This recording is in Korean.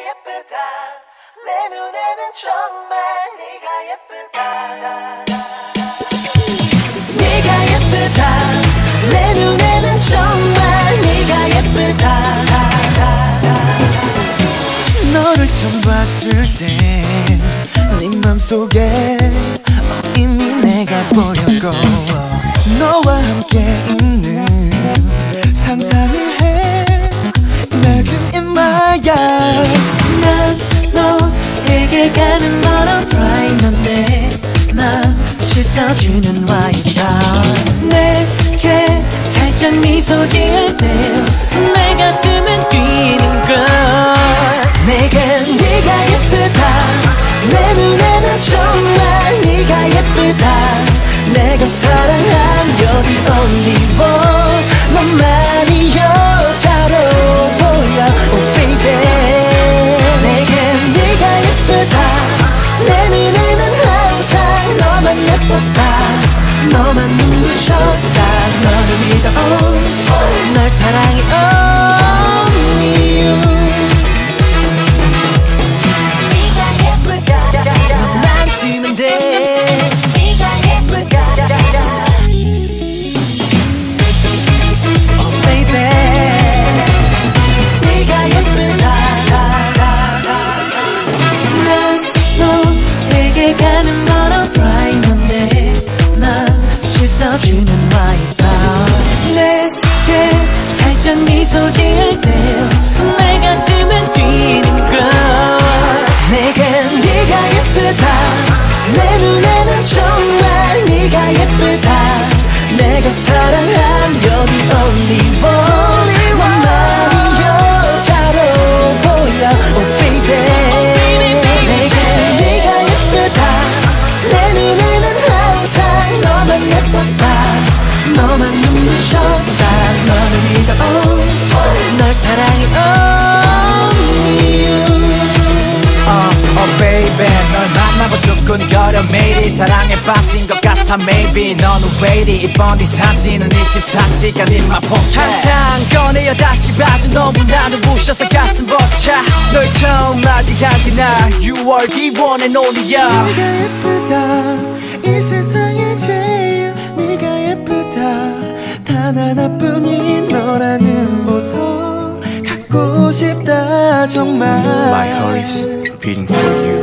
예쁘다. 내 눈에는 정말 네가 예쁘다. 네가 예쁘다. 내 눈에는 정말 네가 예쁘다. 너를 처음 봤을 때네 맘속에 어, 이미 내가 보였고 너와 함께 있는 상상을 해. 낮은 인마야 씻어주는 와이프 내게 살짝 미소 지을 때 내 가슴은 부셨다. 너를 믿어 oh, 널 사랑해. only 두근거려 매일이 사랑에 빠진 것 같아 maybe. 너는 왜 이리 이번 네 사진은 24시간 in my pocket 항상 꺼내어 다시 봐도 너무나도 부셔서 가슴 벅차. 널 처음 맞이한 그날 You are the one and only yeah. 네가 예쁘다. 이 세상에 제일 네가 예쁘다. 단 하나뿐인 너라는 보석 갖고 싶다 정말. My heart is beating for you